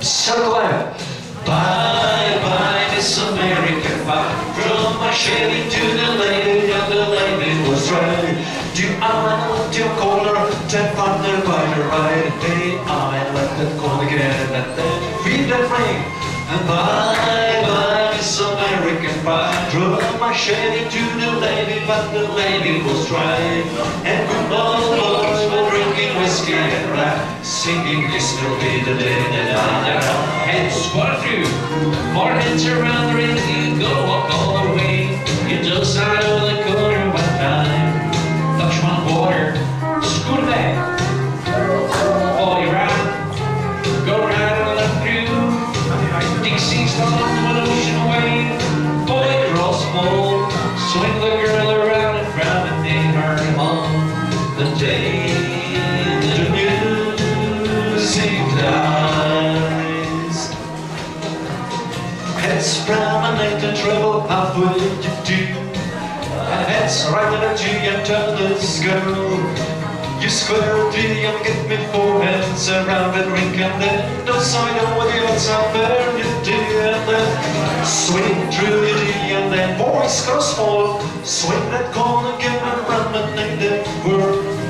Circle Bye bye Miss America. Bye. From my Chevy to the lady And the lady was right. Do I want your collar partner by the right. Hey I let that call again And then feel that ring. And bye bye Miss American Pie Drove my Chevy to the lady But the lady was right And good old boys were drinking whiskey and rap Singing this will be the day that I die what do? Four heads around the ring, The brown and the how would you do? And heads right you and turn this girl. You square D and get me four heads around the rink and then on what the odds are there you do and then swing through your and then boys cross fall. Swing that corner again and run and then that word.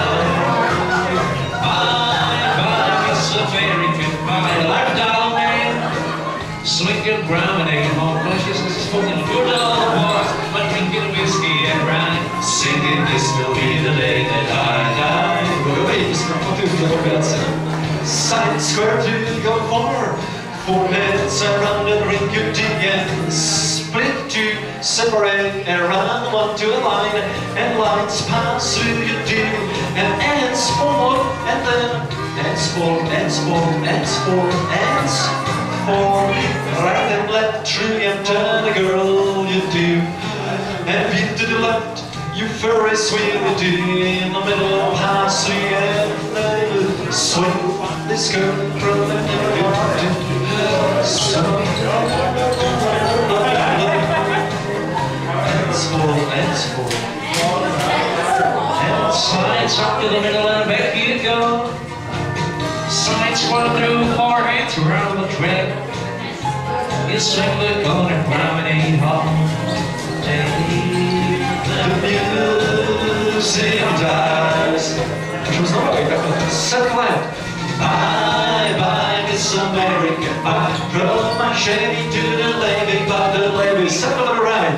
Promenade, more spoken. Good old drinking whiskey and rye. Singing this will be the day that I die. Ska få tuta på gränsen. Side square to go for. Four heads around the ring you again. Split to separate around one to a line. And lines pass through you do. And ends forward and then ends forward, ends forward, ends forward, ends forward. Turn the girl you do. And beat to the left. You Ferris wheel do in the middle of pass three and then swing this girl from the middle so Hands full, hands full And slides up to the middle and back you go. Slides one through four hands around the track. You swing the corner promenade home. The music dies i tak Circle out Bye bye Miss America. I drove my Chevy to the levee By the levee Circle to the right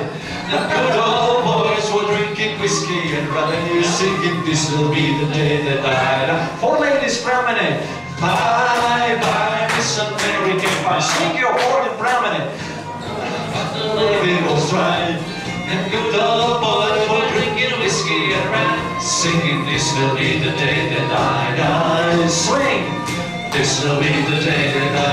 The good old boys were drinking whiskey and rye Singing this will be the day that I die. Four ladies promenade Bye bye Miss America I sing your horn in promenade the levee was right And good old boys were drinking whiskey and rye Singing this will be the day that I die. Swing! This will be the day that I die